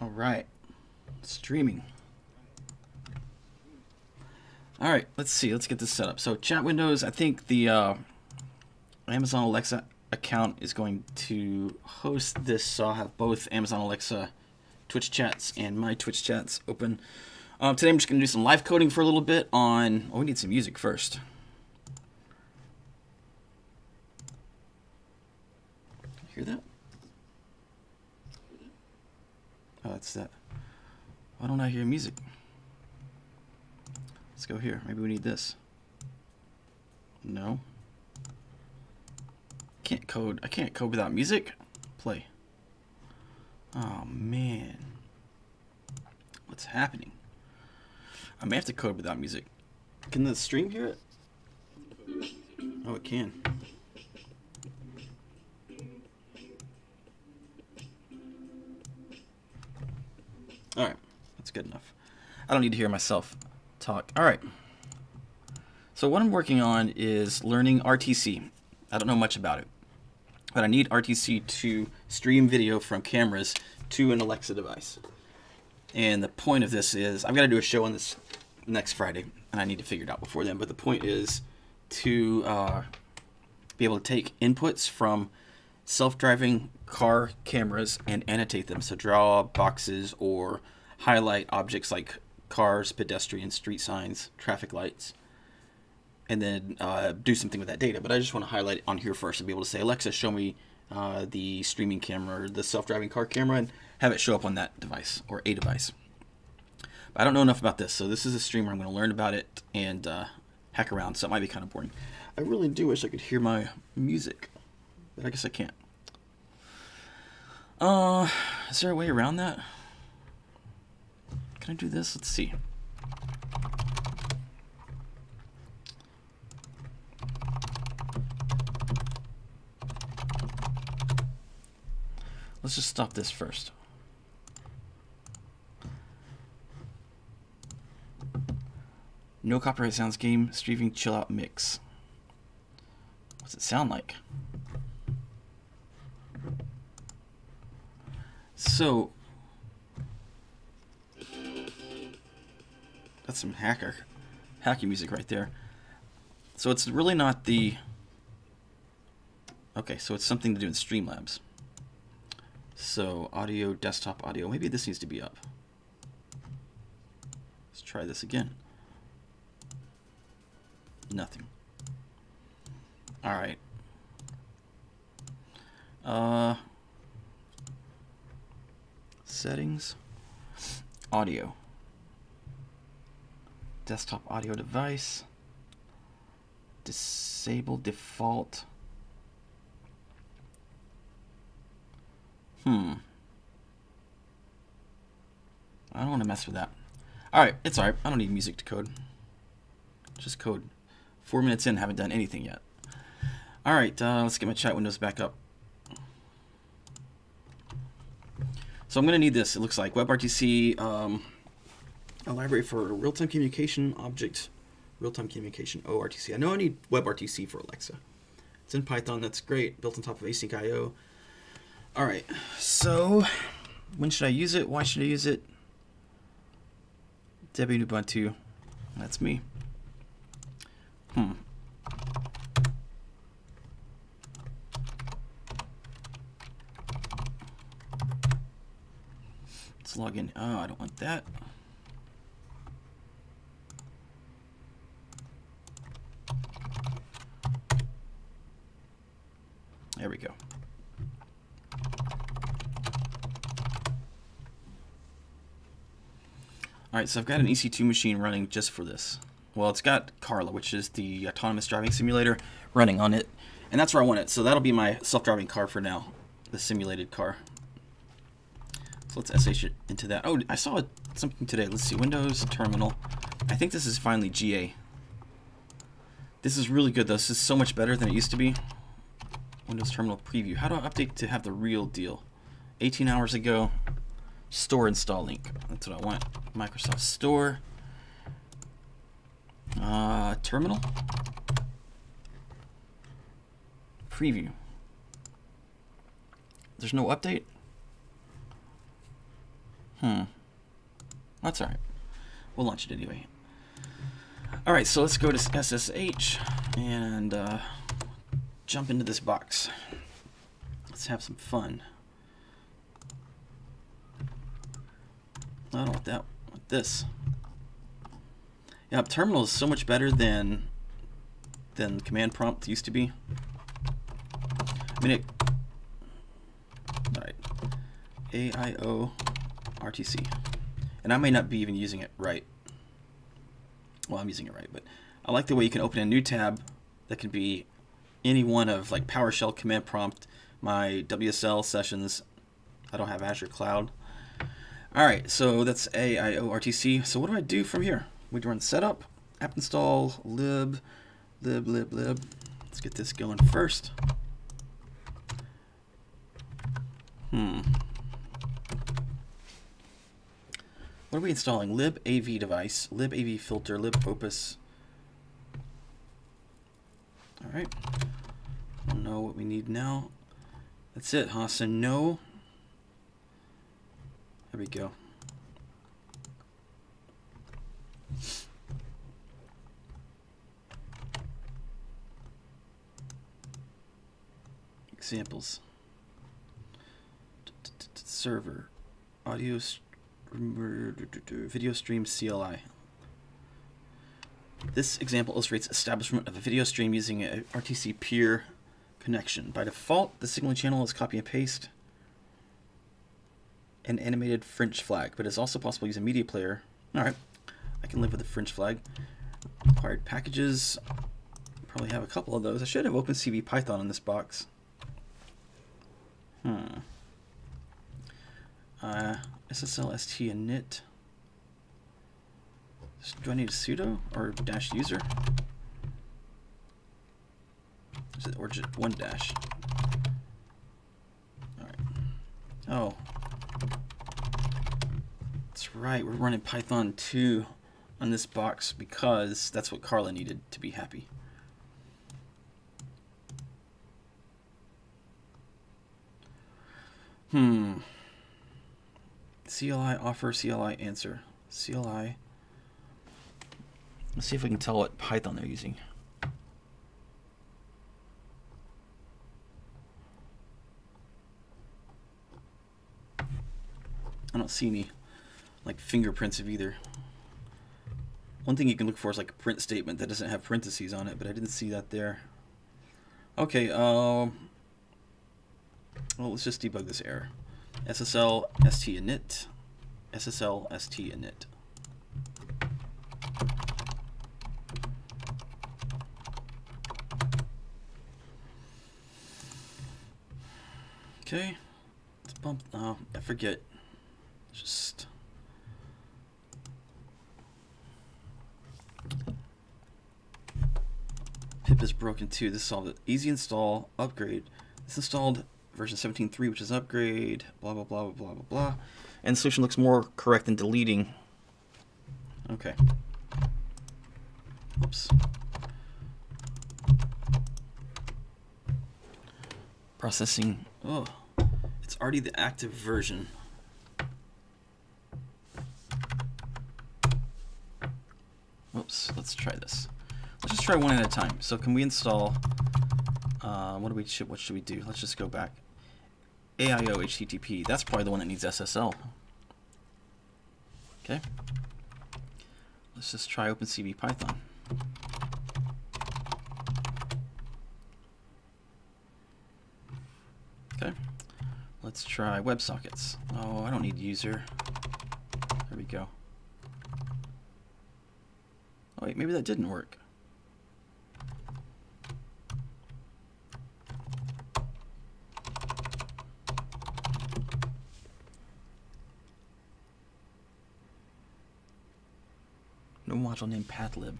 All right, streaming. All right, let's see. Let's get this set up. So chat windows. I think the uh, Amazon Alexa account is going to host this, so I'll have both Amazon Alexa Twitch chats and my Twitch chats open. Um, today I'm just going to do some live coding for a little bit on. Oh, we need some music first. Hear that? Oh, that's that. Why don't I hear music? Let's go here. Maybe we need this. No. Can't code. I can't code without music. Play. Oh, man. What's happening? I may have to code without music. Can the stream hear it? Oh, it can. Alright, that's good enough. I don't need to hear myself talk. Alright. So what I'm working on is learning RTC. I don't know much about it. But I need RTC to stream video from cameras to an Alexa device. And the point of this is, I've got to do a show on this next Friday, and I need to figure it out before then. But the point is to uh, be able to take inputs from self-driving car cameras and annotate them. So draw boxes or highlight objects like cars, pedestrians, street signs, traffic lights, and then uh, do something with that data. But I just want to highlight on here first and be able to say, Alexa, show me uh, the streaming camera the self-driving car camera and have it show up on that device or a device. But I don't know enough about this, so this is a stream where I'm going to learn about it and uh, hack around, so it might be kind of boring. I really do wish I could hear my music, but I guess I can't. Uh, is there a way around that? Can I do this? Let's see. Let's just stop this first. No copyright sounds game streaming chill out mix. What's it sound like? So that's some hacker hacky music right there. So it's really not the Okay, so it's something to do in Streamlabs. So audio, desktop audio. Maybe this needs to be up. Let's try this again. Nothing. All right. Uh, settings, audio, desktop audio device, disable default. Hmm. I don't want to mess with that. Alright, it's alright. I don't need music to code. Just code. Four minutes in, haven't done anything yet. Alright, uh, let's get my chat windows back up. So I'm going to need this, it looks like. WebRTC, um, a library for real-time communication object, real-time communication, ORTC. I know I need WebRTC for Alexa. It's in Python, that's great, built on top of async IO. Alright, so when should I use it? Why should I use it? Debian Ubuntu, that's me. Hmm. Let's log in. Oh, I don't want that. There we go. All right, so I've got an EC2 machine running just for this. Well, it's got Carla, which is the autonomous driving simulator, running on it. And that's where I want it. So that'll be my self-driving car for now, the simulated car. Let's SH it into that. Oh, I saw something today. Let's see, Windows Terminal. I think this is finally GA. This is really good, though. This is so much better than it used to be. Windows Terminal Preview. How do I update to have the real deal? 18 hours ago, store install link. That's what I want. Microsoft Store. Uh, terminal. Preview. There's no update? Hmm. That's alright. We'll launch it anyway. Alright, so let's go to SSH and uh, jump into this box. Let's have some fun. I don't want that. Want this. Yeah, terminal is so much better than than command prompt used to be. I mean, it. Alright. AIO RTC. And I may not be even using it right. Well, I'm using it right, but I like the way you can open a new tab that can be any one of like PowerShell command prompt, my WSL sessions. I don't have Azure Cloud. All right, so that's AIORTC. So what do I do from here? We run setup, app install, lib, lib, lib, lib. Let's get this going first. Hmm. What are we installing? lib AV device, lib AV filter, lib opus. All right. We'll know what we need now. That's it, huh? So no there we go. Examples. Server. Audio video stream CLI. This example illustrates establishment of a video stream using a RTC peer connection. By default, the signaling channel is copy and paste an animated French flag, but it's also possible to use a media player. All right, I can live with a French flag. Required packages, probably have a couple of those. I should have OpenCV Python in this box. Hmm. Uh, SSL, ST, init. Do I need a sudo or dash user? Is it or just one dash? All right. Oh, that's right, we're running Python 2 on this box because that's what Carla needed to be happy. Hmm. CLI offer, CLI answer. CLI. Let's see if we can tell what Python they're using. I don't see any like fingerprints of either. One thing you can look for is like a print statement that doesn't have parentheses on it, but I didn't see that there. Okay, um, well, let's just debug this error. SSL st init, SSL st init. Okay, let's bump. Oh, I forget. Just pip is broken too. This solved it. Easy install, upgrade. This installed version 17.3, which is upgrade, blah, blah, blah, blah, blah, blah. And the solution looks more correct than deleting. Okay. Oops. Processing. Oh, it's already the active version. Oops, let's try this. Let's just try one at a time. So can we install, uh, what do we, what should we do? Let's just go back. AIO HTTP, that's probably the one that needs SSL. Okay. Let's just try OpenCV Python. Okay. Let's try WebSockets. Oh, I don't need user. There we go. Oh wait, maybe that didn't work. Module named pathlib.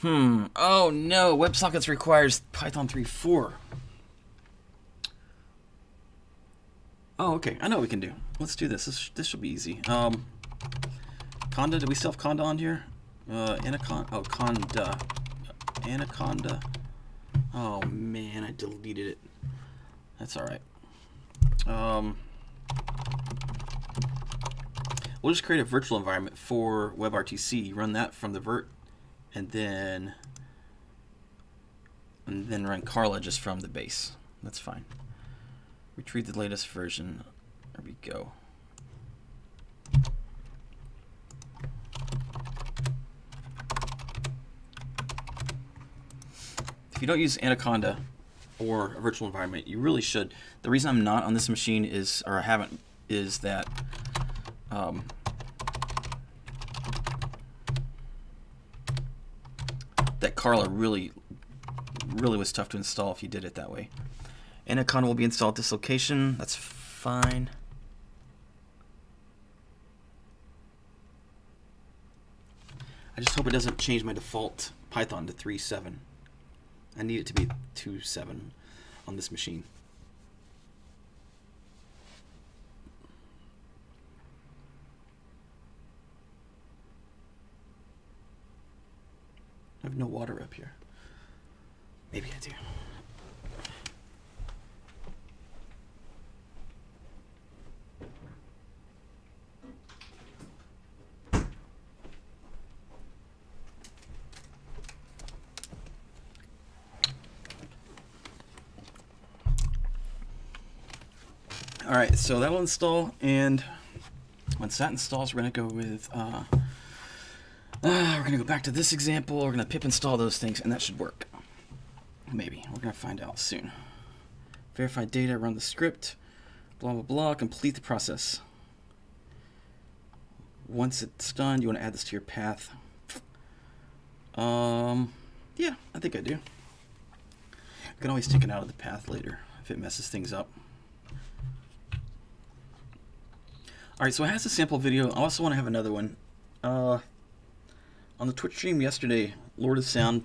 Hmm. Oh no, WebSockets requires Python 3.4. Oh, okay. I know what we can do. Let's do this. This, this should be easy. Um, Conda, do we still have Conda on here? Uh, Anaconda, oh, Conda. Anaconda. Oh man, I deleted it. That's alright. Um, we'll just create a virtual environment for WebRTC, run that from the vert, and then and then run Carla just from the base. That's fine. Retrieve the latest version. There we go. If you don't use Anaconda or a virtual environment, you really should. The reason I'm not on this machine is, or I haven't, is that um, that Carla really, really was tough to install if you did it that way. Anaconda will be installed at this location. That's fine. I just hope it doesn't change my default Python to 3.7. I need it to be 2.7 on this machine. I have no water up here. Maybe I do. All right, so that'll install, and once that installs, we're gonna go with, uh, uh, we're gonna go back to this example, we're gonna pip install those things, and that should work. Maybe, we're gonna find out soon. Verify data, run the script, blah, blah, blah, complete the process. Once it's done, you wanna add this to your path. Um, yeah, I think I do. I can always take it out of the path later if it messes things up. Alright, so it has a sample video. I also want to have another one. Uh, on the Twitch stream yesterday, Lord of Sound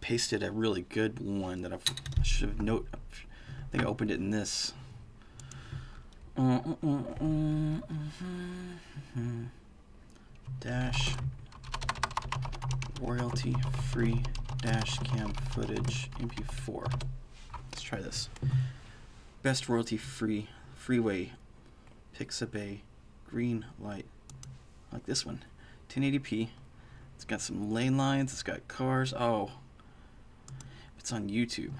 pasted a really good one that I've, I should have note. I think I opened it in this. Dash royalty free dash cam footage MP4. Let's try this. Best royalty free freeway Pixabay green light like this one. 1080p it's got some lane lines it's got cars. Oh it's on YouTube.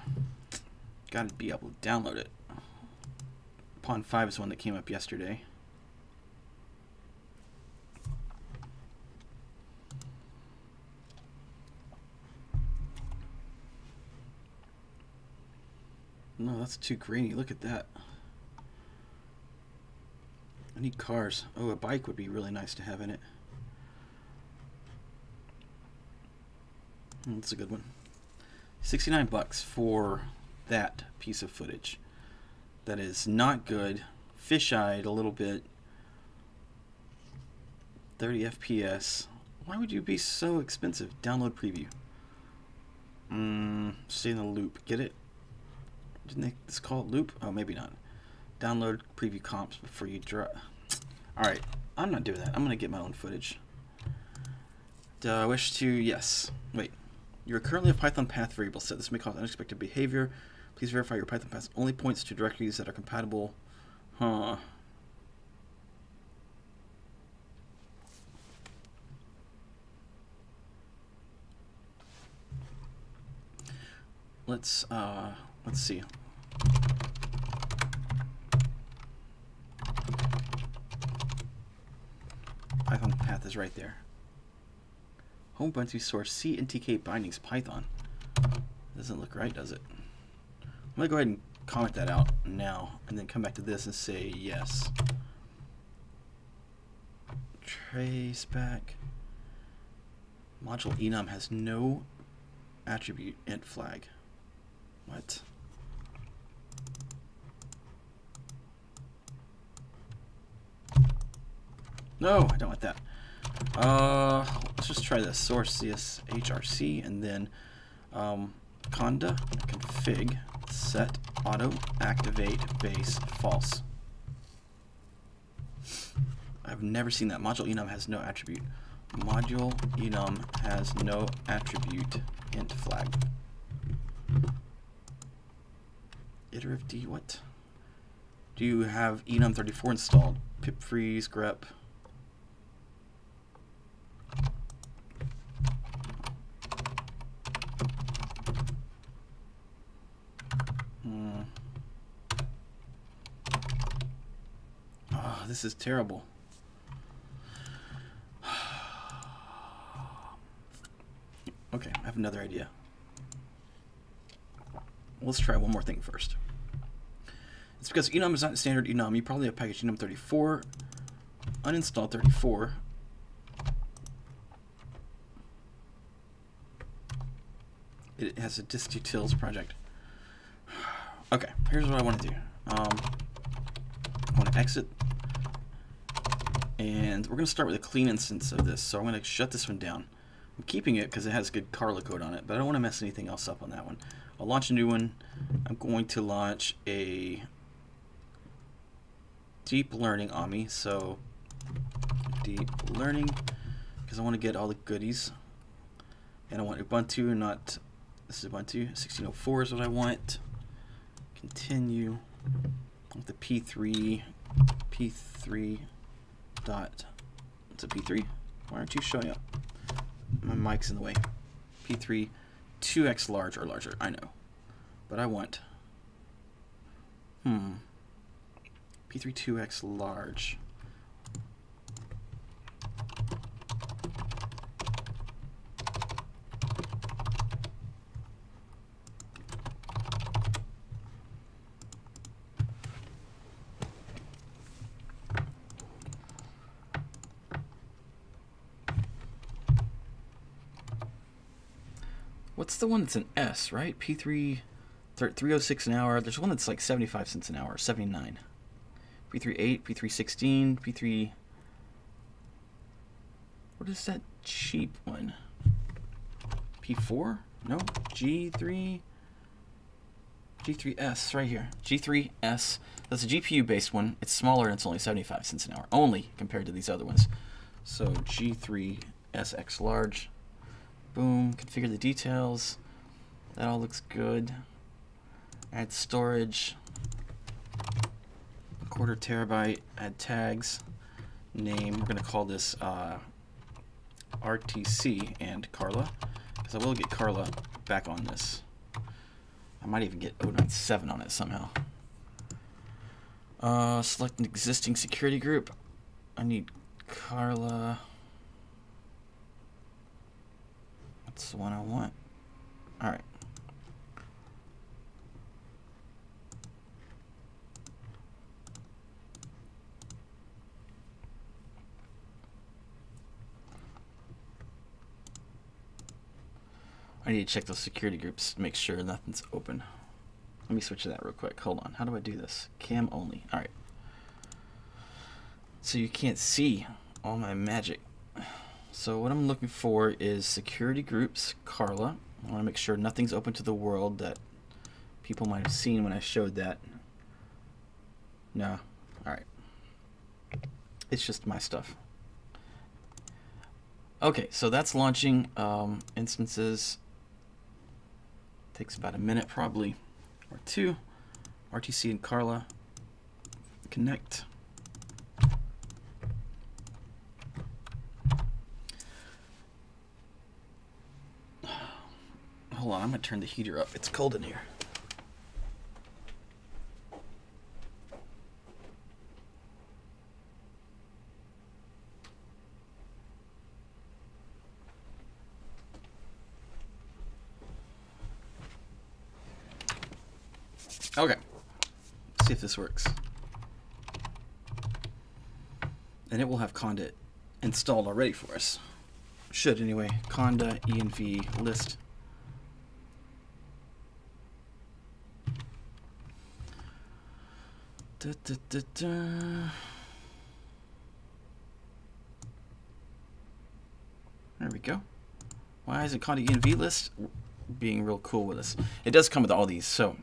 Gotta be able to download it. Pond5 is one that came up yesterday. No, that's too grainy. Look at that. I need cars. Oh, a bike would be really nice to have in it. That's a good one. 69 bucks for that piece of footage. That is not good. Fish-eyed a little bit. 30 FPS. Why would you be so expensive? Download preview. Mmm, stay in the loop. Get it? Didn't they this call it loop? Oh, maybe not. Download preview comps before you draw. Alright, I'm not doing that. I'm going to get my own footage. Do I wish to? Yes. Wait. You are currently a Python path variable set. This may cause unexpected behavior. Please verify your Python path only points to directories that are compatible. Huh. Let's, uh, let's see. Python path is right there. Home Ubuntu source C and TK bindings Python. Doesn't look right, does it? I'm gonna go ahead and comment that out now, and then come back to this and say yes. Trace back. Module enum has no attribute int flag. What? No, I don't want that. Uh, let's just try this. Source CS HRC and then um, conda config set auto activate base false. I've never seen that. Module enum has no attribute. Module enum has no attribute int flag. Iterative D, what? Do you have enum34 installed? Pip freeze, grep. Hmm. Oh, this is terrible. Okay, I have another idea. Let's try one more thing first. It's because enum is not standard enum. You probably have package enum 34. Uninstall 34. It has a distutils project. Okay, here's what I want to do. Um, I want to exit. And we're going to start with a clean instance of this. So I'm going to shut this one down. I'm keeping it because it has good Carla code on it, but I don't want to mess anything else up on that one. I'll launch a new one. I'm going to launch a deep learning AMI, so deep learning, because I want to get all the goodies. And I want Ubuntu, not, this is Ubuntu, 1604 is what I want. Continue with the P3, P3 dot, it's a P3? Why aren't you showing up? my mic's in the way. P3 2x large or larger, I know. But I want, hmm, P3 2x large. What's the one that's an S, right? P3, 306 an hour. There's one that's like 75 cents an hour, 79. P3 8, P3 16, P3. What is that cheap one? P4? No, G3. G3S right here. G3S. That's a GPU based one. It's smaller and it's only 75 cents an hour, only compared to these other ones. So G3SX large. Boom, configure the details. That all looks good. Add storage. Quarter terabyte, add tags. Name, we're gonna call this uh, RTC and Carla, because I will get Carla back on this. I might even get 097 on it somehow. Uh, select an existing security group. I need Carla. That's the one I want. All right. I need to check those security groups to make sure nothing's open. Let me switch to that real quick. Hold on. How do I do this? Cam only. All right. So you can't see all my magic. So what I'm looking for is security groups, Carla. I want to make sure nothing's open to the world that people might have seen when I showed that. No. Alright. It's just my stuff. Okay, so that's launching um, instances. Takes about a minute probably, or two. RTC and Carla. Connect. Hold on, I'm gonna turn the heater up. It's cold in here. Okay, Let's see if this works. And it will have Conda installed already for us. Should anyway. Conda env list Da, da, da. There we go. Why is it Conda env list? Being real cool with us. It does come with all these. So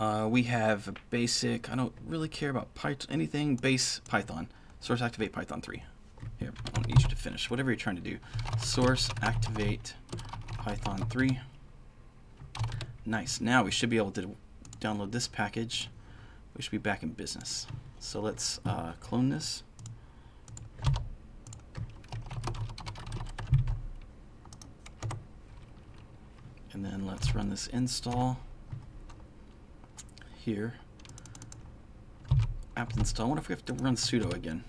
uh, we have basic. I don't really care about Python, anything base Python. Source activate Python 3. Here, I need you to finish. Whatever you're trying to do. Source activate Python 3. Nice. Now we should be able to download this package. We should be back in business. So let's uh, clone this. And then let's run this install here. apt install. Wonder if we have to run sudo again.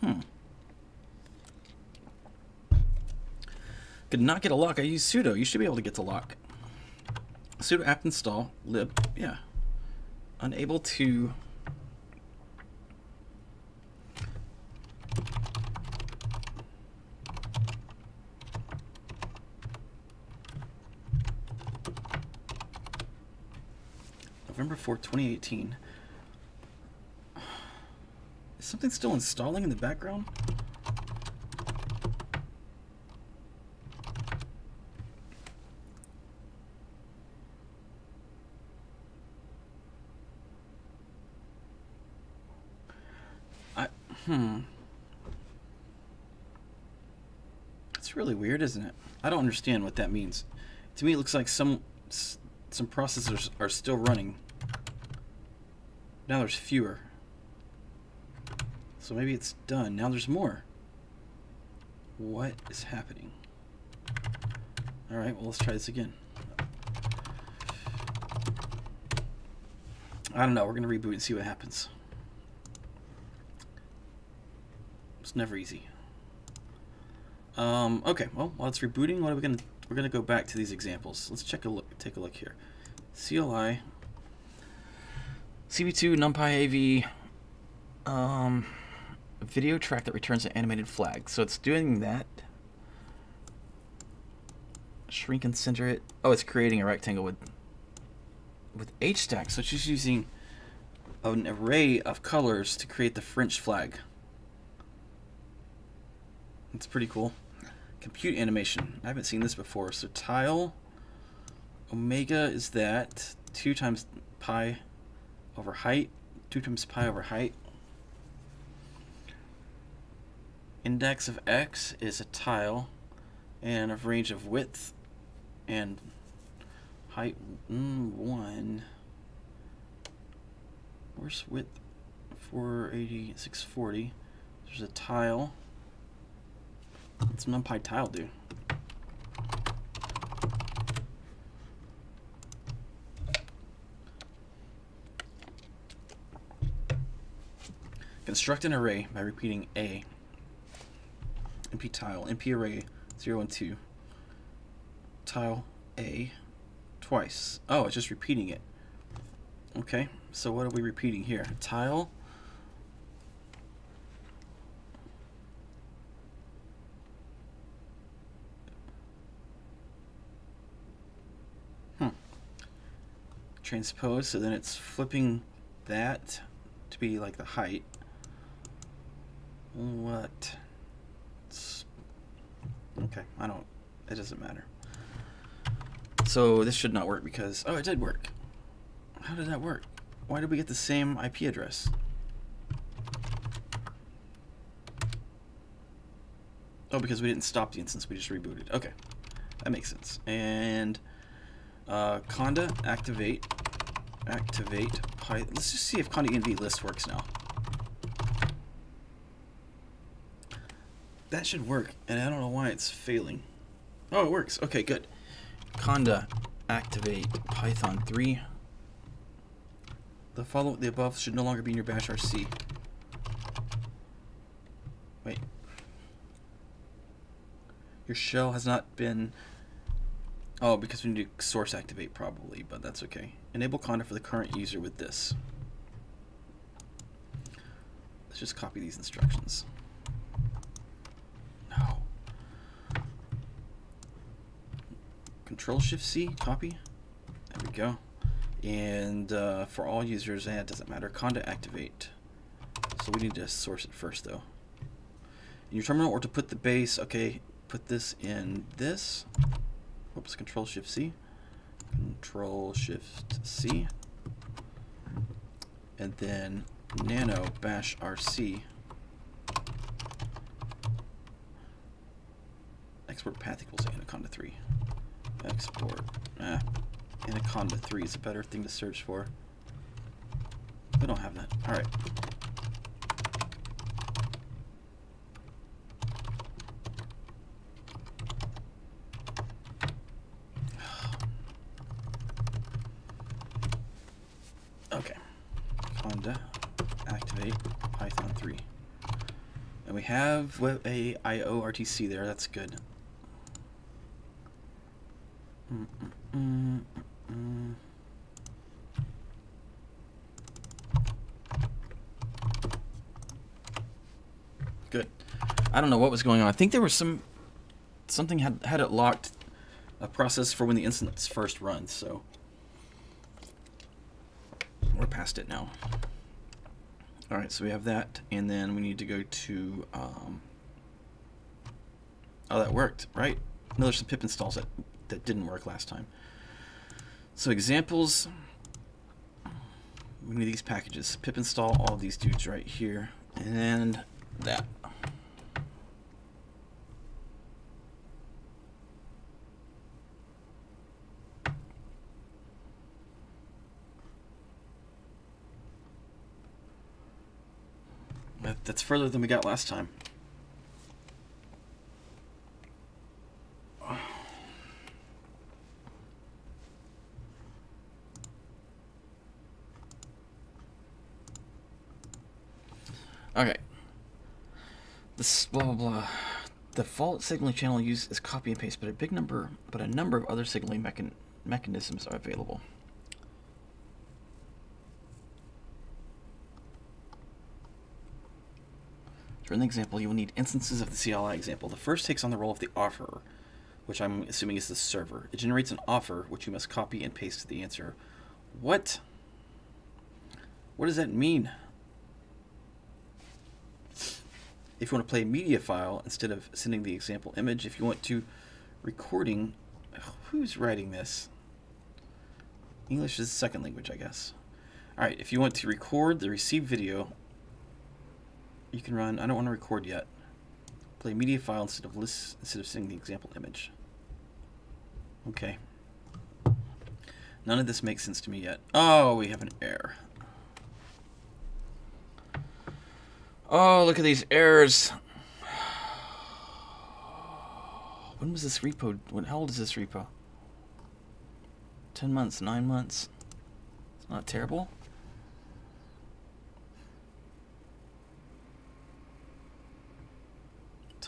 Hmm. Could not get a lock. I use sudo. You should be able to get the lock. sudo apt install lib. Yeah. Unable to 4th, 2018. Is something still installing in the background? I, hmm. It's really weird, isn't it? I don't understand what that means. To me, it looks like some some processors are still running. Now there's fewer. So maybe it's done. Now there's more. What is happening? Alright, well let's try this again. I don't know, we're going to reboot and see what happens. It's never easy. Um, okay, well, while it's rebooting, what are we going to... We're going to go back to these examples. Let's check a look. Take a look here. CLI CV2 NumPy AV um, video track that returns an animated flag. So it's doing that. Shrink and center it. Oh, it's creating a rectangle with with HStack. So it's just using an array of colors to create the French flag. It's pretty cool. Compute animation. I haven't seen this before. So tile omega is that 2 times pi over height, 2 times pi over height. Index of x is a tile and a range of width and height mm, 1. Where's width? 480, 640. There's a tile. What's NumPy tile do? Construct an array by repeating A, np tile, np array 0 and 2, tile A twice. Oh, it's just repeating it. Okay, so what are we repeating here? Tile Hmm. Transpose, so then it's flipping that to be like the height what? It's, okay, I don't, it doesn't matter. So this should not work because, oh, it did work. How did that work? Why did we get the same IP address? Oh, because we didn't stop the instance, we just rebooted. Okay, that makes sense. And uh, conda activate, activate, Py let's just see if conda env list works now. That should work, and I don't know why it's failing. Oh, it works. Okay, good. Conda activate Python 3. The follow the above should no longer be in your bash RC. Wait. Your shell has not been... Oh, because we need to source activate probably, but that's okay. Enable conda for the current user with this. Let's just copy these instructions. Control Shift C, copy. There we go. And uh, for all users, eh, it doesn't matter. Conda activate. So we need to source it first, though. In your terminal, or to put the base, okay, put this in this. Oops, Control Shift C. Control Shift C, and then nano bash RC. Export path equals Anaconda 3. Export. Ah, Anaconda 3 is a better thing to search for. We don't have that. Alright. Okay. Conda activate Python 3. And we have a IO RTC there. That's good. Mm -mm -mm Good. I don't know what was going on. I think there was some something had had it locked a process for when the instance first runs. So we're past it now. All right, so we have that, and then we need to go to. Um, oh, that worked, right? No, there's some pip installs that that didn't work last time. So examples. We need these packages. Pip install all these dudes right here, and that. That's further than we got last time. Okay. This blah blah blah. The default signaling channel used is copy and paste, but a big number, but a number of other signaling mechan mechanisms are available. For an example, you will need instances of the CLI example. The first takes on the role of the offerer, which I'm assuming is the server. It generates an offer, which you must copy and paste to the answer. What? What does that mean? If you want to play a media file instead of sending the example image, if you want to recording, who's writing this? English is second language, I guess. All right, if you want to record the received video you can run, I don't want to record yet. Play media file instead of list instead of sending the example image. Okay. None of this makes sense to me yet. Oh, we have an error. Oh, look at these errors. When was this repo? When, how old is this repo? 10 months, 9 months. It's not terrible.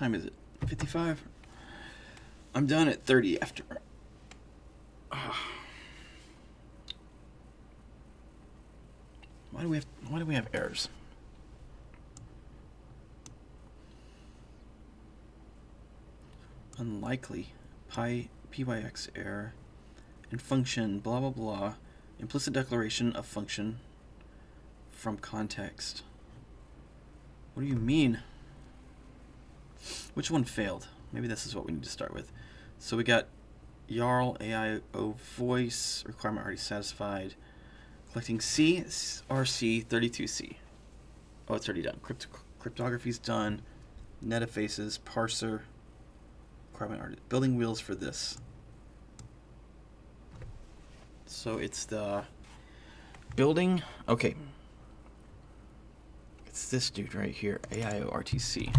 Time is it? 55? I'm done at 30 after. Why do we have why do we have errors? Unlikely. Pi pyx error and function blah blah blah implicit declaration of function from context. What do you mean? Which one failed? Maybe this is what we need to start with. So we got Jarl AIO voice requirement already satisfied. Collecting C, RC 32C. Oh, it's already done. Crypt cryptography's done. netifaces, parser, requirement already. Building wheels for this. So it's the building. Okay. It's this dude right here, AIO RTC.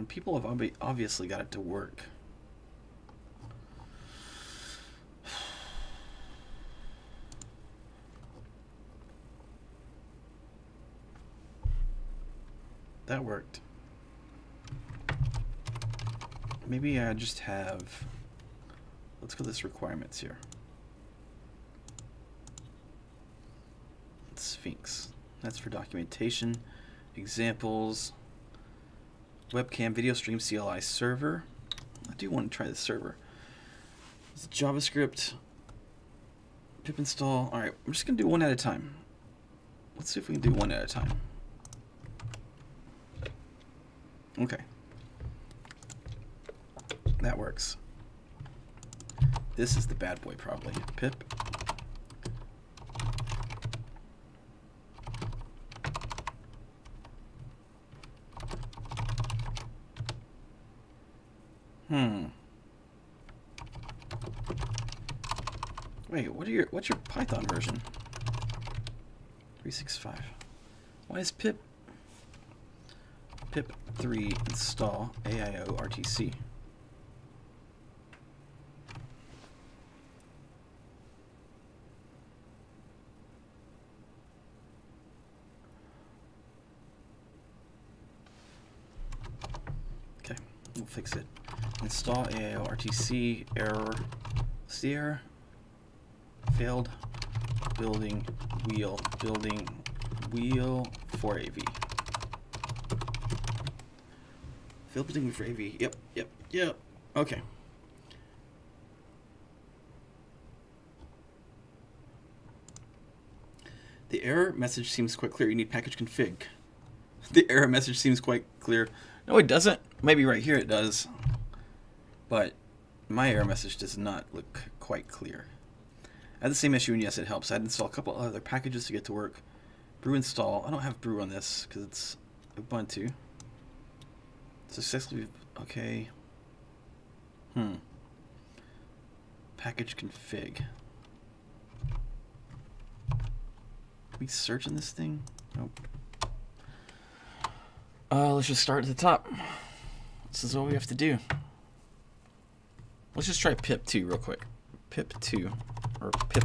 And people have ob obviously got it to work. That worked. Maybe I just have... Let's go to this requirements here. Sphinx. That's for documentation, examples, webcam video stream CLI server. I do want to try the server. It's JavaScript pip install. All right, I'm just gonna do one at a time. Let's see if we can do one at a time. Okay. That works. This is the bad boy probably. Pip. Hmm. Wait, what are your what's your Python version? 365. Why is pip pip 3 install AIO RTC? Okay, we'll fix it. Install AIO RTC error. What's Failed building wheel building wheel for AV. Failed building for AV. Yep, yep, yep. Okay. The error message seems quite clear. You need package config. The error message seems quite clear. No, it doesn't. Maybe right here it does. But my error message does not look quite clear. I had the same issue, and yes, it helps. I had to install a couple other packages to get to work. Brew install. I don't have brew on this because it's Ubuntu. Successfully. Okay. Hmm. Package config. We search in this thing? Nope. Uh, let's just start at the top. This is all we have to do. Let's just try pip 2 real quick. Pip 2 or pip.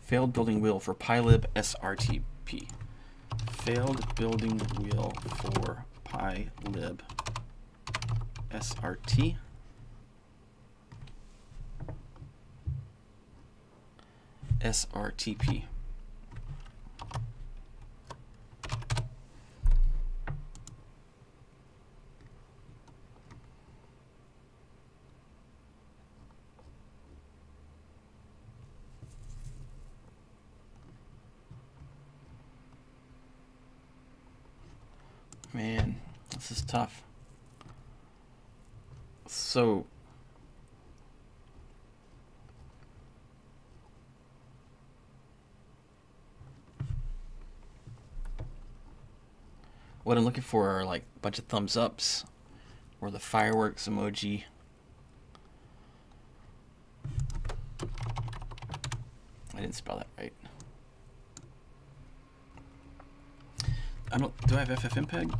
Failed building wheel for pylib srtp failed building wheel for pylib srt srtp Man, this is tough. So what I'm looking for are like a bunch of thumbs ups or the fireworks emoji. I didn't spell that right. I don't. Do I have FFmpeg?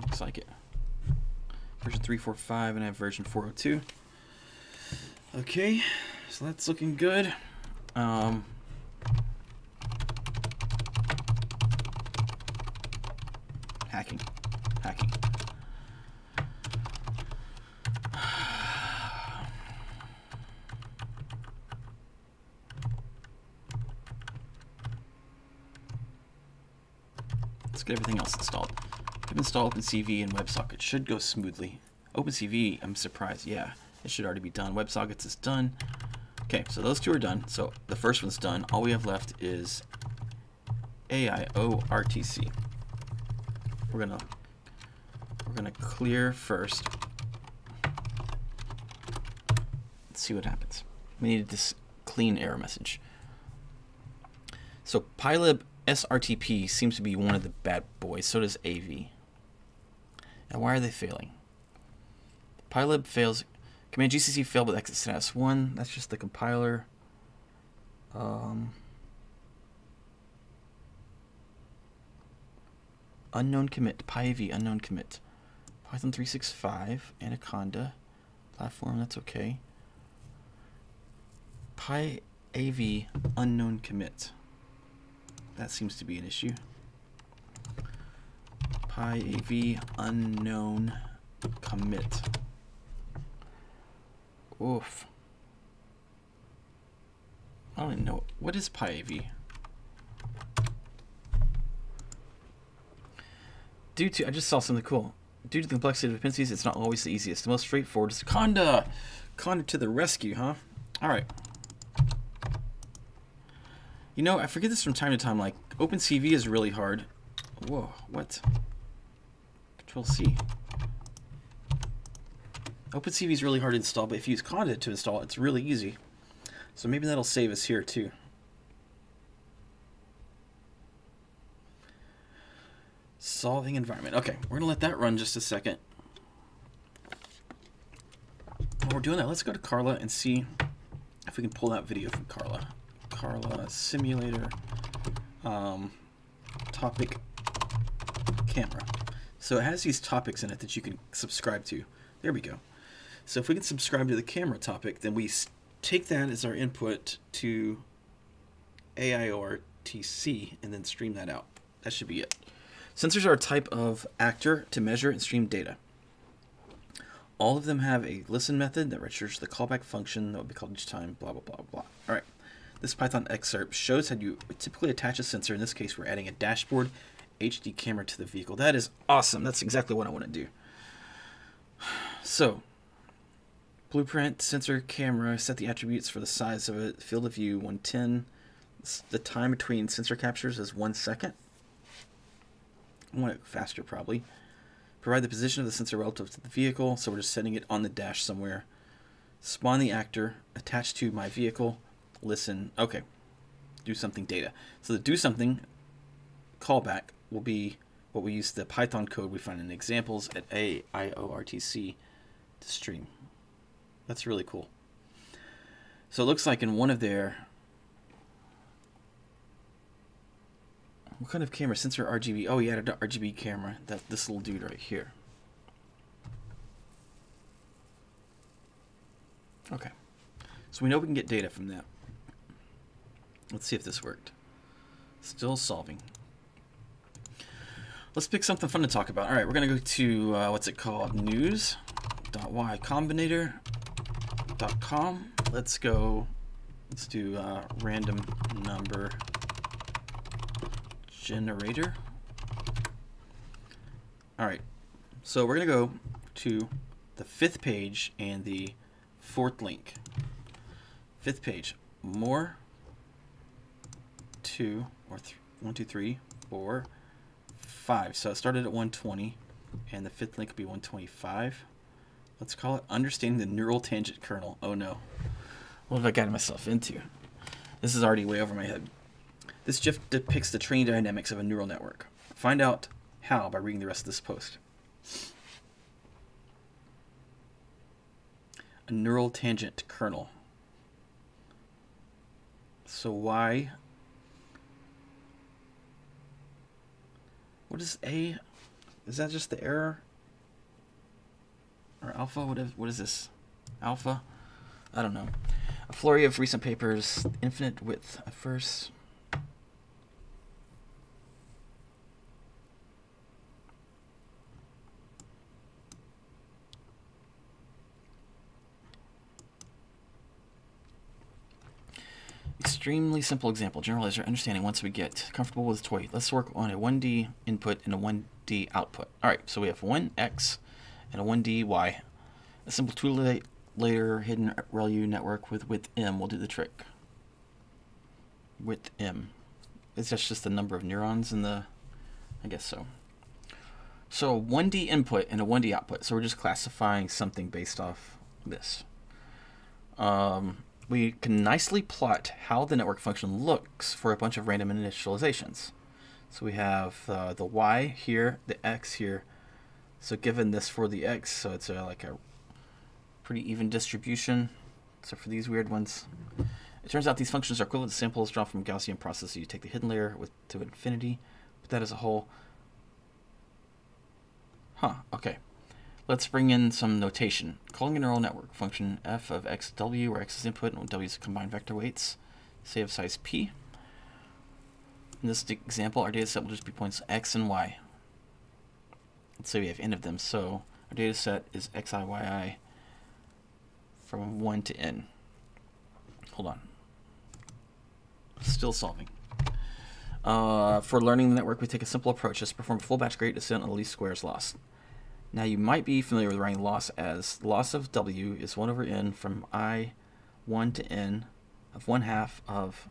Looks like it. Version 345, and I have version 402. Okay, so that's looking good. Um, hacking, hacking. Let's get everything else installed. I've installed OpenCV and WebSocket. Should go smoothly. OpenCV, I'm surprised. Yeah, it should already be done. WebSockets is done. Okay, so those two are done. So the first one's done. All we have left is AIORTC. We're gonna we're gonna clear first. Let's see what happens. We need this clean error message. So pylib SRTP seems to be one of the bad boys. So does AV. Now, why are they failing? Pylib fails. Command GCC failed with exit status 1. That's just the compiler. Um, unknown commit. PyAV unknown commit. Python 365. Anaconda. Platform, that's okay. PyAV unknown commit. That seems to be an issue. PyAV unknown commit. Oof. I don't know. What is PyAV? Due to, I just saw something cool. Due to the complexity of dependencies, it's not always the easiest. The most straightforward is Conda. Conda to the rescue, huh? All right. You know, I forget this from time to time. Like, OpenCV is really hard. Whoa, what? Control C. OpenCV is really hard to install, but if you use Conda to install it, it's really easy. So maybe that'll save us here too. Solving environment. Okay, we're gonna let that run just a second. While we're doing that, let's go to Carla and see if we can pull that video from Carla. Carla simulator um, topic camera. So it has these topics in it that you can subscribe to. There we go. So if we can subscribe to the camera topic, then we take that as our input to AIORTC and then stream that out. That should be it. Sensors are a type of actor to measure and stream data. All of them have a listen method that registers the callback function that will be called each time, blah, blah, blah, blah. All right. This Python excerpt shows how you typically attach a sensor. In this case, we're adding a dashboard HD camera to the vehicle. That is awesome. That's exactly what I want to do. So, blueprint, sensor, camera, set the attributes for the size of it, field of view 110. The time between sensor captures is one second. I want it faster probably. Provide the position of the sensor relative to the vehicle, so we're just setting it on the dash somewhere. Spawn the actor, attached to my vehicle, listen, okay, do something data. So the do something callback will be what we use the Python code we find in examples at AIORTC to stream. That's really cool. So it looks like in one of their what kind of camera? Sensor RGB. Oh, he added an RGB camera. That this little dude right here. Okay. So we know we can get data from that. Let's see if this worked. Still solving. Let's pick something fun to talk about. All right, we're going to go to, uh, what's it called? News.ycombinator.com. Let's go, let's do uh, random number generator. All right, so we're going to go to the fifth page and the fourth link. Fifth page, more two or th one, two, three, four, So it started at 120, and the fifth link will be 125. Let's call it understanding the neural tangent kernel. Oh no, what have I gotten myself into? This is already way over my head. This GIF depicts the training dynamics of a neural network. Find out how by reading the rest of this post. A neural tangent kernel. So why What is A? Is that just the error? Or alpha? What is, what is this? Alpha? I don't know. A flurry of recent papers, infinite width at first. Extremely simple example. Generalize our understanding once we get comfortable with toy. Let's work on a 1D input and a 1D output. All right, so we have 1X and a 1DY. A simple two layer hidden ReLU network with width M will do the trick. Width M. Is that just the number of neurons in the, I guess so. So 1D input and a 1D output. So we're just classifying something based off this. Um, we can nicely plot how the network function looks for a bunch of random initializations. So we have uh, the y here, the x here. So given this for the x, so it's a, like a pretty even distribution, except for these weird ones. It turns out these functions are equivalent to samples drawn from Gaussian process. So you take the hidden layer with to infinity, but that as a whole. Huh, okay. Let's bring in some notation. Calling a neural network function f of xw, where x is input and w is combined vector weights, say of size p. In this example, our data set will just be points x and y. Let's say we have n of them, so our data set is xi, yi from 1 to n. Hold on. Still solving. Uh, for learning the network, we take a simple approach. Just perform a full batch gradient descent on the least squares lost. Now you might be familiar with writing loss as loss of W is 1 over n from I 1 to n of 1 half of,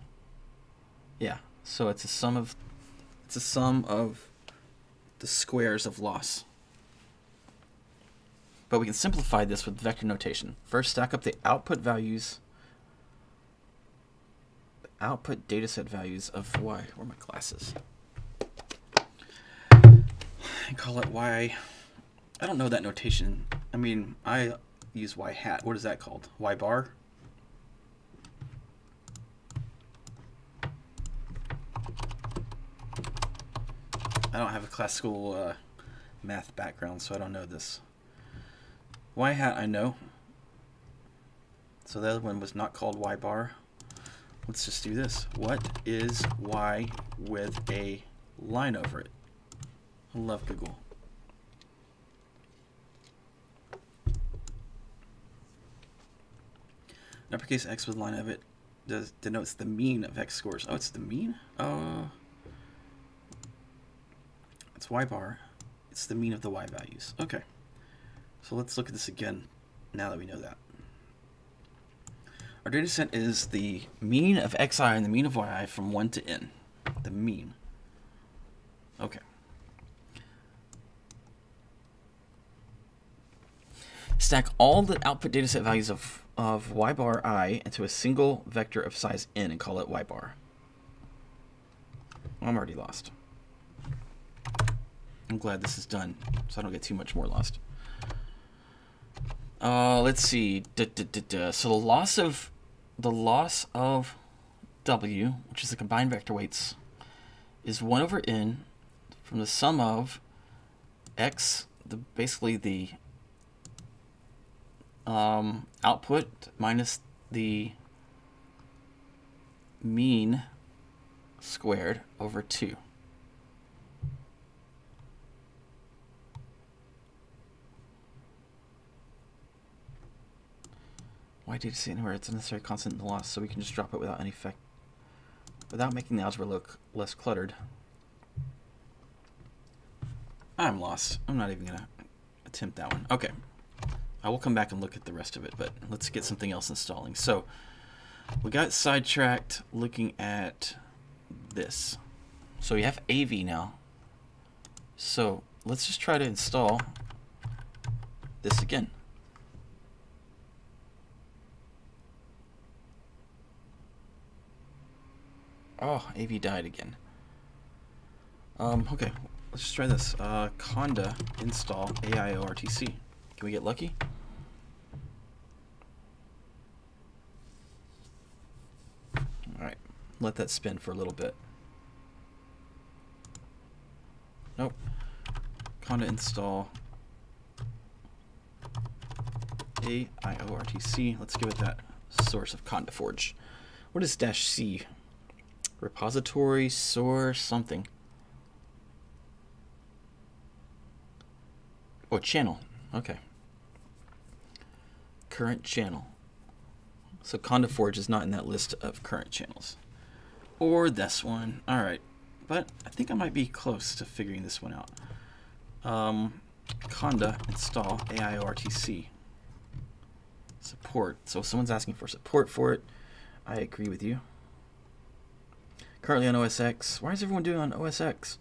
yeah, so it's a sum of, it's a sum of the squares of loss. But we can simplify this with vector notation. First stack up the output values, the output dataset values of y, are my glasses? And call it y I don't know that notation. I mean, I use y hat. What is that called? Y bar? I don't have a classical uh, math background, so I don't know this. Y hat I know. So the other one was not called Y bar. Let's just do this. What is Y with a line over it? I love Google. Uppercase X with line of it does denotes the mean of X scores. Oh, it's the mean? Uh, it's Y bar. It's the mean of the Y values. Okay. So let's look at this again now that we know that. Our data set is the mean of xi and the mean of yi from 1 to n. The mean. Okay. Stack all the output dataset values of of y bar i into a single vector of size n and call it y bar. I'm already lost. I'm glad this is done, so I don't get too much more lost. Uh, let's see. Duh, duh, duh, so the loss of the loss of w, which is the combined vector weights, is one over n from the sum of x, the basically the um, output minus the mean squared over 2. Why did you see anywhere? It's a necessary constant in the loss, so we can just drop it without any effect, without making the algebra look less cluttered. I'm lost. I'm not even going to attempt that one. Okay. I will come back and look at the rest of it, but let's get something else installing. So we got sidetracked looking at this. So we have AV now. So let's just try to install this again. Oh, AV died again. Um, okay, let's just try this. Uh, conda install AIORTC. Can we get lucky? Alright, let that spin for a little bit. Nope. Conda install AIORTC. Let's give it that source of Conda Forge. What is dash C? Repository, source, something. Oh, channel. Okay current channel. So Conda Forge is not in that list of current channels. Or this one. All right. But I think I might be close to figuring this one out. Um, Conda install AIORTC. Support. So if someone's asking for support for it, I agree with you. Currently on OS X. Why is everyone doing on OS X?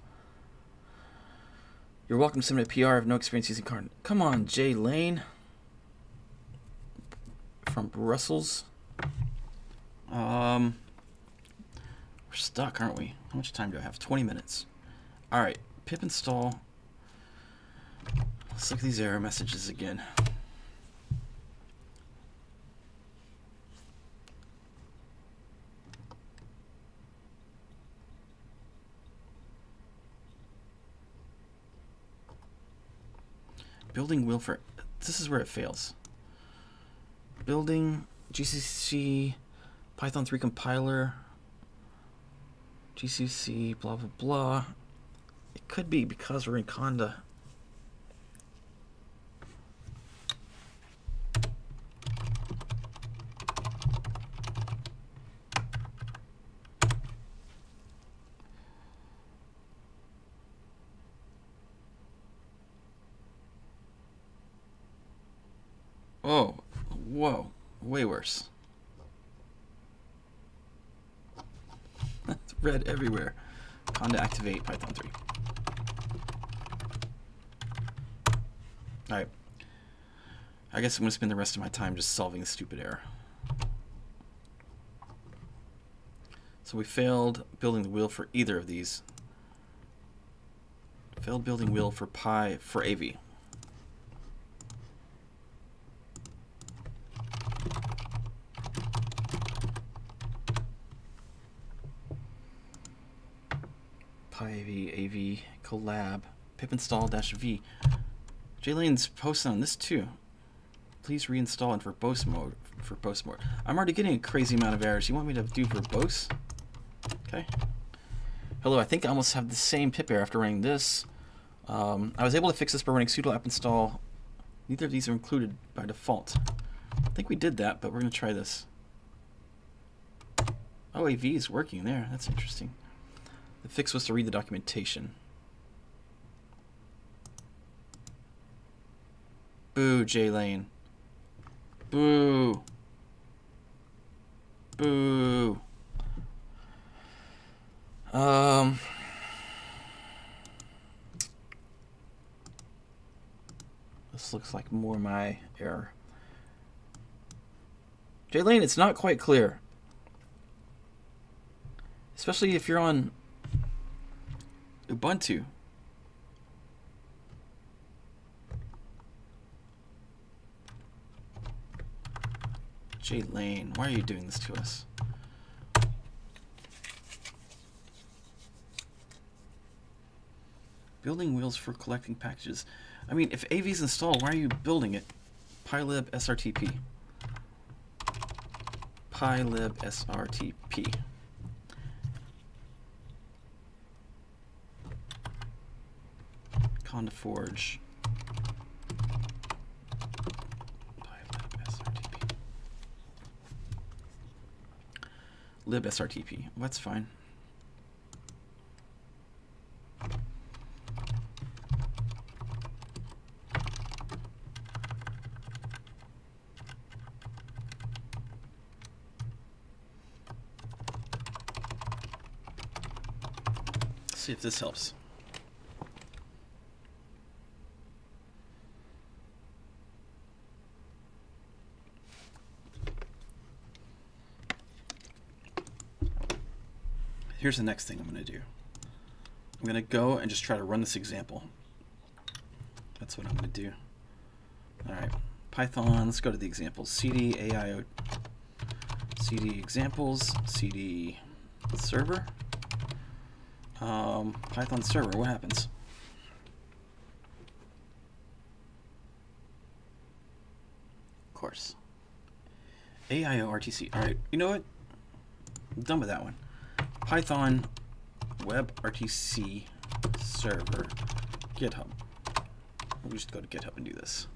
You're welcome to submit a PR. I have no experience using card. Come on, Jay Lane from Brussels. Um, we're stuck, aren't we? How much time do I have? 20 minutes. All right, pip install. Let's look at these error messages again. Building will for this is where it fails building GCC Python 3 compiler GCC blah blah blah. It could be because we're in Conda Whoa, worse. That's red everywhere. Conda activate Python 3. Alright. I guess I'm going to spend the rest of my time just solving this stupid error. So we failed building the wheel for either of these. Failed building wheel for pi for AV. Pi AV, AV, collab, pip install dash V. Jaylane's posting on this too. Please reinstall in verbose mode for post mode. I'm already getting a crazy amount of errors. You want me to do verbose? Okay. Hello, I think I almost have the same pip error after running this. Um, I was able to fix this by running sudo apt install. Neither of these are included by default. I think we did that, but we're going to try this. Oh, AV is working there. That's interesting. The fix was to read the documentation. Boo, J-Lane. Boo. Boo. Um. This looks like more my error. J-Lane, it's not quite clear. Especially if you're on Ubuntu. J Lane, why are you doing this to us? Building wheels for collecting packages. I mean, if AV's installed, why are you building it? Pylib SRTP. Pylib SRTP. Conda Forge. Libsrtp. That's fine. See if this helps. Here's the next thing I'm going to do. I'm going to go and just try to run this example. That's what I'm going to do. All right, Python, let's go to the examples. cd AIO, cd examples, cd server, um, Python server, what happens? Of course. AIO RTC. All right, you know what? I'm done with that one. Python WebRTC server GitHub. We'll just go to GitHub and do this.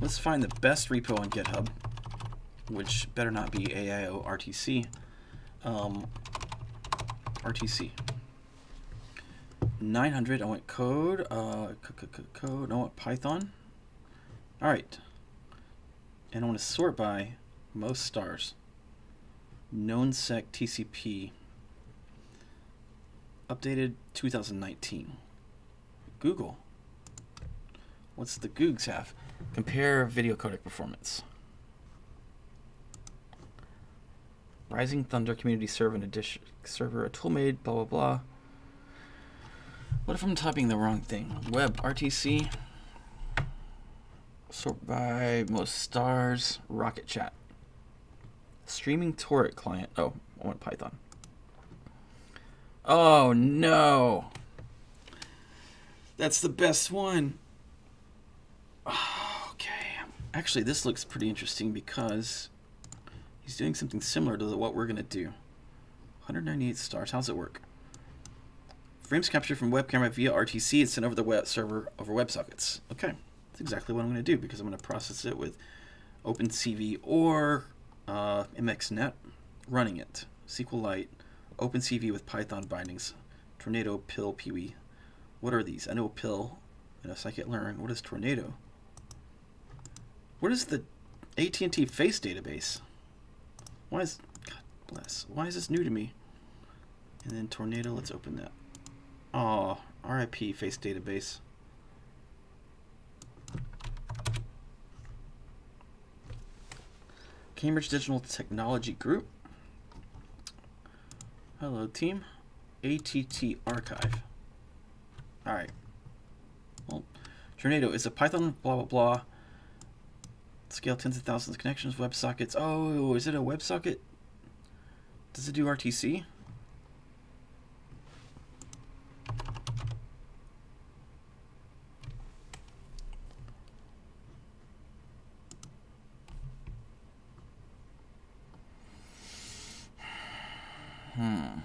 Let's find the best repo on GitHub, which better not be AIO RTC. Um, RTC. 900, I want code, uh, code, I want Python. All right. And I want to sort by most stars. Known sec TCP updated 2019. Google. What's the Googs have? Compare video codec performance. Rising Thunder Community Server and Edition Server, a tool made, blah blah blah. What if I'm typing the wrong thing? Web RTC. Sort by most stars. Rocket Chat. Streaming Torrent client. Oh, I want Python. Oh no. That's the best one. okay. Actually, this looks pretty interesting because he's doing something similar to what we're going to do. 198 stars. How's it work? Frames captured from web camera via RTC and sent over the web server over WebSockets. Okay. That's exactly what I'm going to do because I'm going to process it with OpenCV or uh, MXNet running it. SQLite OpenCV with Python bindings. Tornado, pill, Peewee. What are these? I know pill. I know scikit-learn. What is tornado? What is the AT&T Face database. Why is God bless? Why is this new to me? And then tornado. Let's open that. Oh, RIP Face database. Cambridge Digital Technology Group. Hello, team. ATT Archive. All right. Well, Tornado is a Python blah blah blah. Scale tens of thousands of connections, WebSockets. Oh, is it a WebSocket? Does it do RTC? Hmm.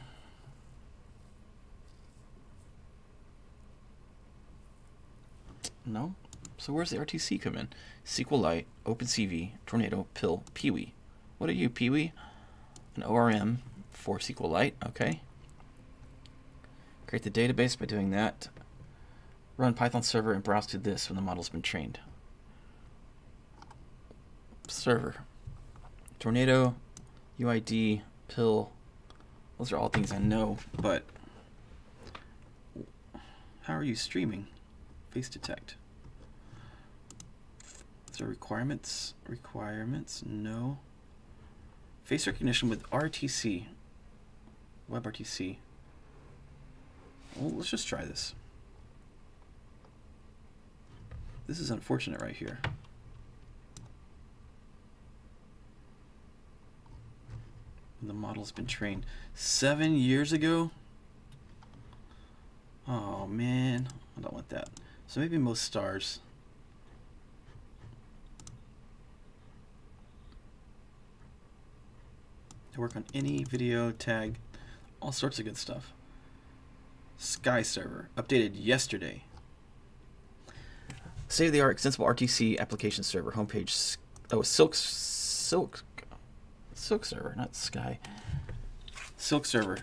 No? So where's the RTC come in? SQLite, OpenCV, Tornado, Pill, Peewee. What are you, Peewee? An ORM for SQLite, okay. Create the database by doing that. Run Python server and browse to this when the model's been trained. Server. Tornado, UID, Pill. Those are all things I know, but how are you streaming? Face detect. So requirements, requirements, no. Face recognition with RTC, WebRTC. Well, let's just try this. This is unfortunate right here. The model's been trained seven years ago. Oh man, I don't want that. So maybe most stars. To work on any video tag, all sorts of good stuff. Sky server, updated yesterday. State of the art extensible RTC application server, homepage. Oh, Sylk, Sylk, Sylk server, not Sky. Sylk server,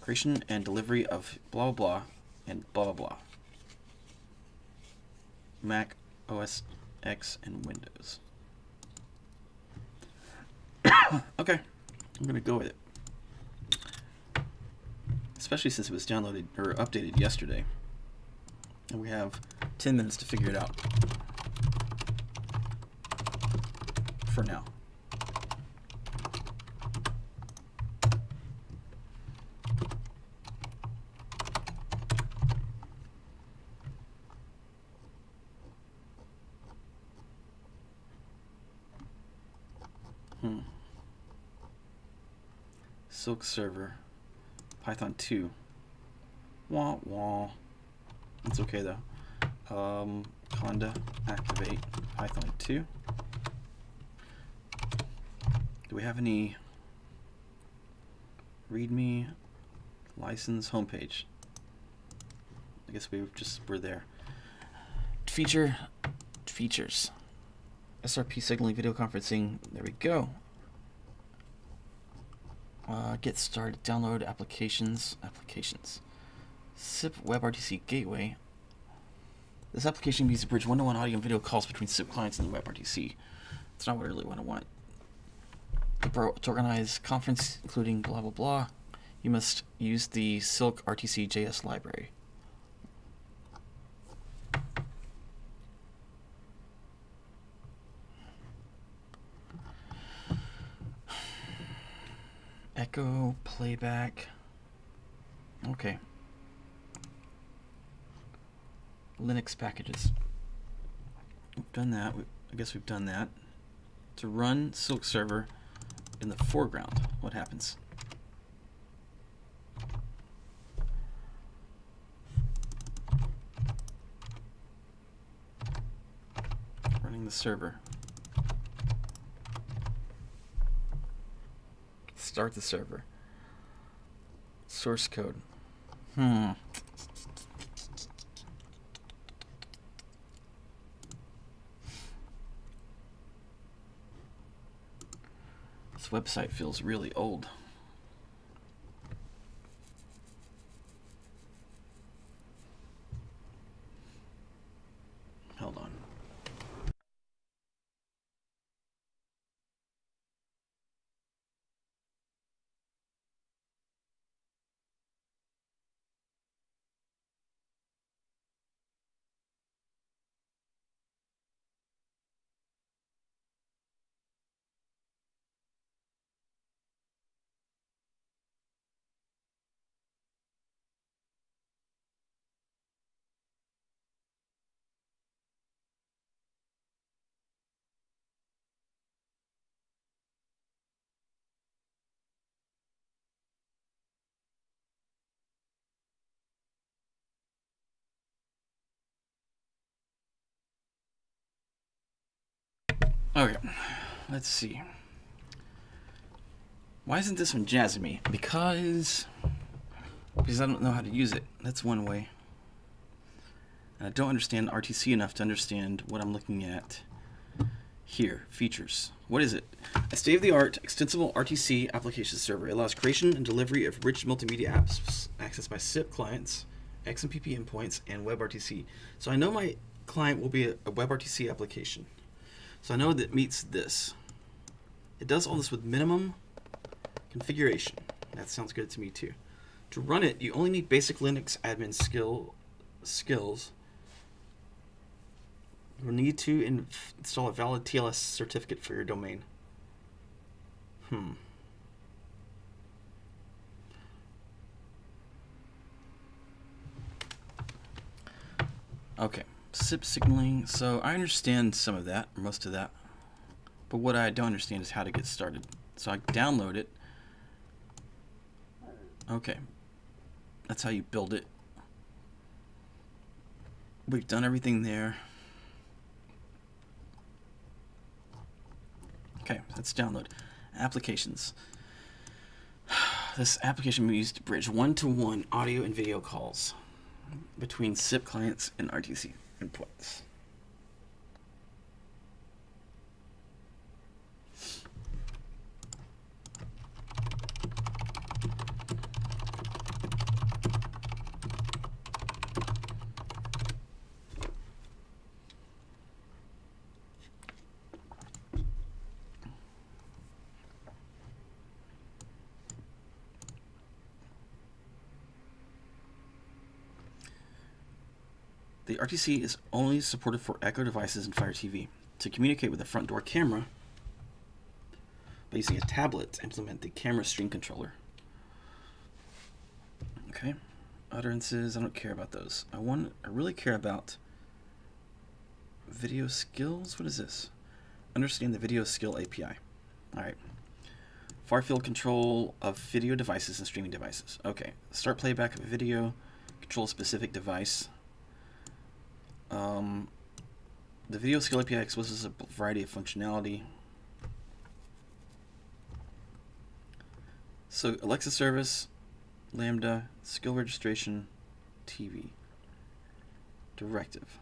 creation and delivery of blah blah blah and blah blah blah. Mac, OS X, and Windows. okay, I'm gonna go with it. Especially since it was downloaded or updated yesterday. And we have 10 minutes to figure it out. For now. Hmm. Sylk server. Python 2. Wah wah. It's okay though. Um, conda activate Python 2. Do we have any README license homepage? I guess we just were there. Feature features. SRP signaling video conferencing. There we go. Uh, get started. Download applications. Applications. SIP WebRTC Gateway. This application uses to bridge one-to-one audio and video calls between SIP clients and the WebRTC. It's not what I really want to want. To organize conference, including blah blah blah, you must use the Sylk RTC JS library. Echo, playback. Okay. Linux packages. We've done that. I guess we've done that. To run Sylk server in the foreground, what happens? Running the server. Start the server. Source code. Hmm. This website feels really old. Okay, let's see. Why isn't this one jazzing me? Because because I don't know how to use it. That's one way. And I don't understand RTC enough to understand what I'm looking at here. Features. What is it? A state-of-the-art extensible RTC application server. It allows creation and delivery of rich multimedia apps accessed by SIP clients, XMPP endpoints, and WebRTC. So I know my client will be a, a WebRTC application. So I know that meets this. It does all this with minimum configuration. That sounds good to me too. To run it, you only need basic Linux admin skill skills. You'll need to in install a valid TLS certificate for your domain. Hmm. Okay, SIP signaling. So I understand some of that, most of that. But what I don't understand is how to get started. So I download it. Okay. That's how you build it. We've done everything there. Okay, let's download. Applications. This application we used to bridge one-to-one -one audio and video calls between SIP clients and RTC inputs. RTC is only supported for Echo devices and Fire TV. To communicate with the front door camera, by using a tablet to implement the camera stream controller. Okay, utterances, I don't care about those. I want, I really care about video skills. What is this? Understand the video skill API. All right. Far field control of video devices and streaming devices. Okay, start playback of video, control a specific device. Um, the video skill API exposes a variety of functionality. So Alexa service, Lambda, skill registration, TV, directive.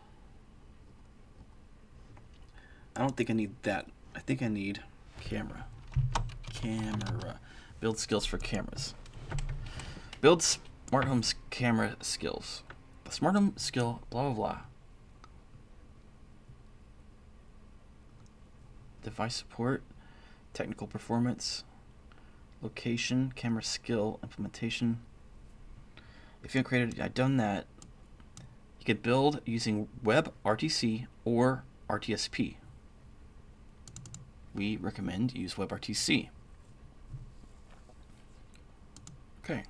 I don't think I need that. I think I need camera. Camera. Build skills for cameras. Build smart home camera skills. The smart home skill, blah, blah, blah. Device support, technical performance, location, camera skill, implementation. If you haven't created, I've done that. You could build using WebRTC or RTSP. We recommend use WebRTC. Okay.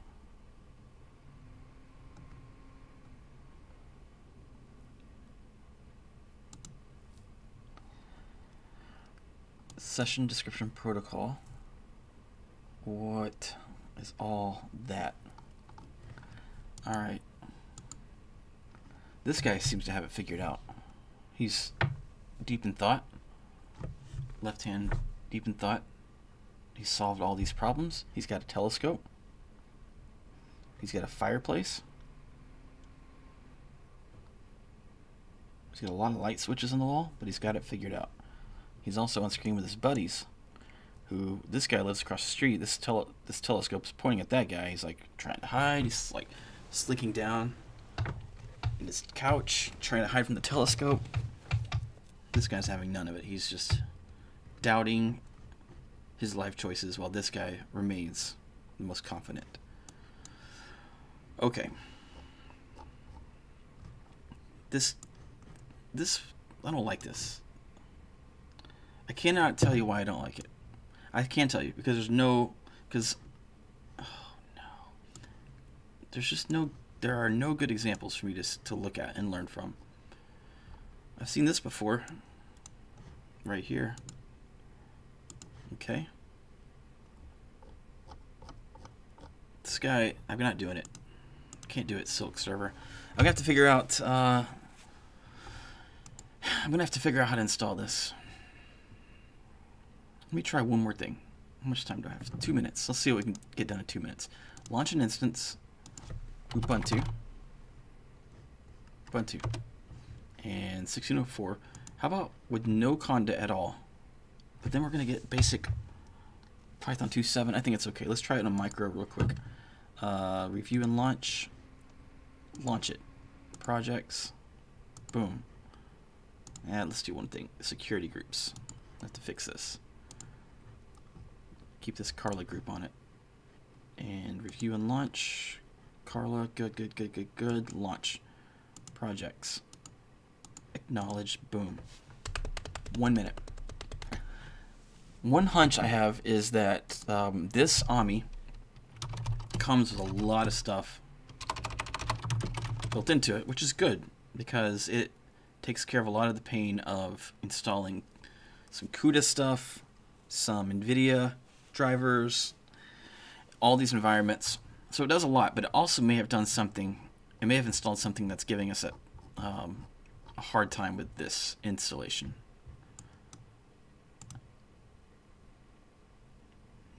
Session description protocol. What is all that? Alright. This guy seems to have it figured out. He's deep in thought. Left hand deep in thought. He's solved all these problems. He's got a telescope. He's got a fireplace. He's got a lot of light switches on the wall, but he's got it figured out. He's also on screen with his buddies, who this guy lives across the street. This tele this telescope's pointing at that guy. He's like trying to hide. He's like slinking down in his couch, trying to hide from the telescope. This guy's having none of it. He's just doubting his life choices while this guy remains the most confident. Okay. This this I don't like this. I cannot tell you why I don't like it. I can't tell you because there's no because oh no. There's just no there are no good examples for me to to look at and learn from. I've seen this before. Right here. Okay. This guy, I'm not doing it. Can't do it, Sylk server. I'm gonna have to figure out. Uh, I'm gonna have to figure out how to install this. Let me try one more thing. How much time do I have? Two minutes. Let's see what we can get done in two minutes. Launch an instance, Ubuntu, Ubuntu, and 1604. How about with no conda at all? But then we're going to get basic Python 2.7. I think it's okay. Let's try it on a micro real quick. Uh, review and launch. Launch it. Projects. Boom. And let's do one thing. Security groups. I have to fix this. Keep this Carla group on it. And review and launch. Carla, good, good, good, good, good. Launch. Projects. Acknowledge. Boom. One minute. One hunch I have is that um, this AMI comes with a lot of stuff built into it, which is good because it takes care of a lot of the pain of installing some CUDA stuff, some NVIDIA drivers, all these environments. So it does a lot, but it also may have done something, it may have installed something that's giving us a, um, a hard time with this installation.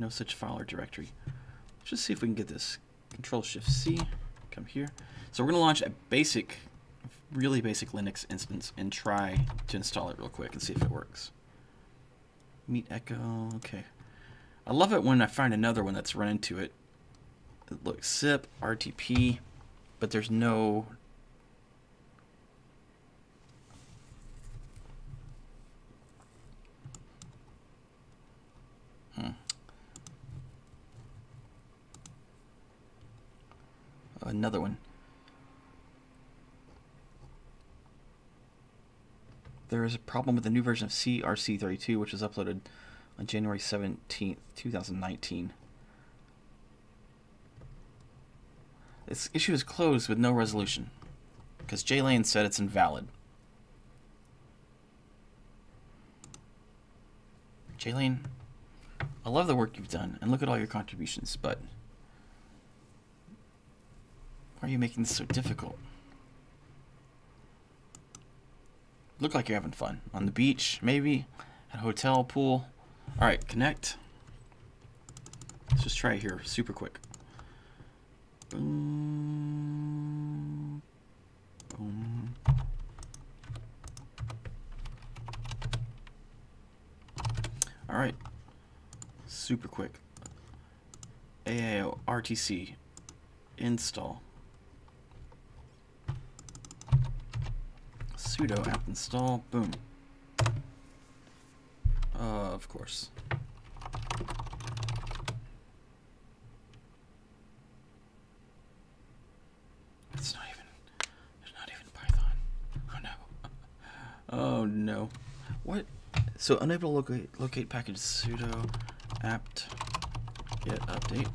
no such file or directory. Let's just see if we can get this. Control Shift C, come here. So we're going to launch a basic, really basic Linux instance and try to install it real quick and see if it works. Meetecho, okay. I love it when I find another one that's run into it. It looks SIP, RTP, but there's no hmm. another one. There is a problem with the new version of CRC32, which was uploaded on January 17th, 2019. This issue is closed with no resolution, because jlaine said it's invalid. Jalen, I love the work you've done, and look at all your contributions, but why are you making this so difficult? Look like you're having fun. On the beach, maybe. At a hotel, pool. Alright, connect. Let's just try it here, super quick. Boom. Boom. Alright. Super quick. aiortc install. sudo apt install, boom. Course. It's not even, there's not even Python. Oh no. Oh no. What? So unable to locate, locate package sudo apt get update.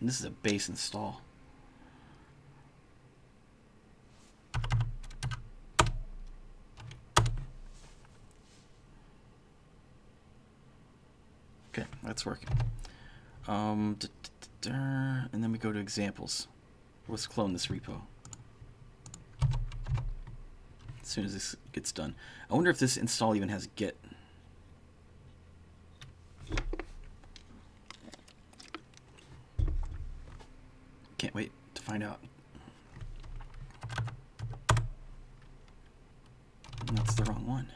And this is a base install. Okay, that's working. Um, and then we go to examples. Let's clone this repo. As soon as this gets done. I wonder if this install even has git. Can't wait to find out. that's the wrong one.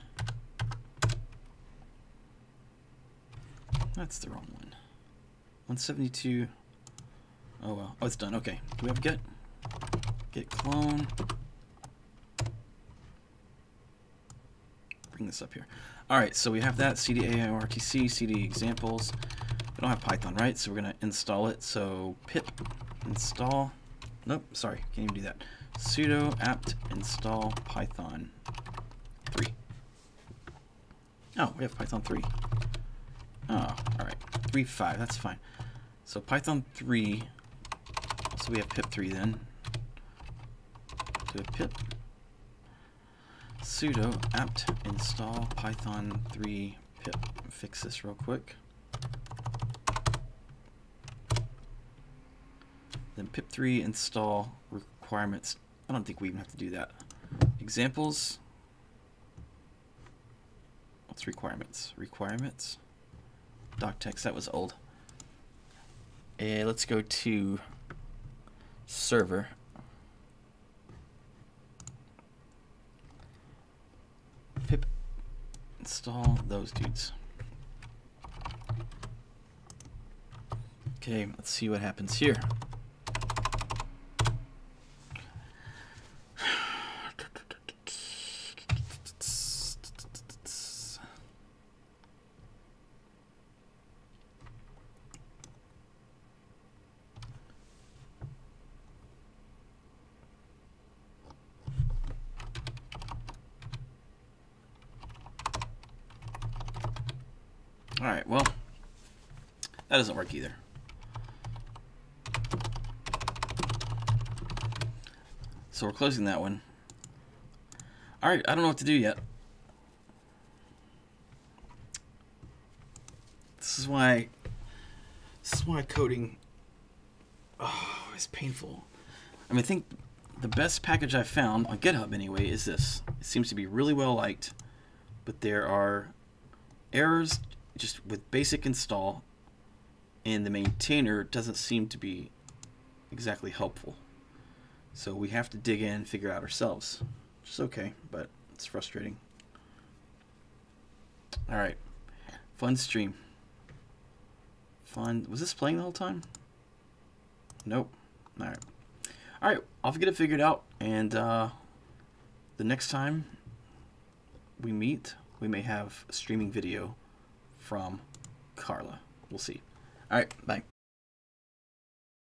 That's the wrong one. 172. Oh well. Oh, it's done. Okay. Do we have git? Git clone. Bring this up here. All right. So we have that cd aiortc cd examples. We don't have Python, right? So we're gonna install it. So pip install. Nope. Sorry. Can't even do that. sudo apt install python 3. Oh, we have Python 3. Oh, alright. 3.5, that's fine. So Python 3, so we have pip3 then. Do a pip sudo apt install python 3 pip. Fix this real quick. Then pip3 install requirements. I don't think we even have to do that. Examples. What's requirements? Requirements. Doc text, that was old. And let's go to server. Pip install those dudes. Okay, let's see what happens here. Alright, well, that doesn't work either. So we're closing that one. Alright, I don't know what to do yet. This is why this is why coding oh, is painful. I mean, I think the best package I've found on GitHub anyway is this. It seems to be really well liked, but there are errors just with basic install and the maintainer doesn't seem to be exactly helpful. So we have to dig in and figure out ourselves. Is okay, but it's frustrating. Alright. Fun stream. Fun. Was this playing the whole time? Nope. Alright. Alright, I'll get it figured out. And uh, the next time we meet, we may have a streaming video from Carla. We'll see. Alright, bye.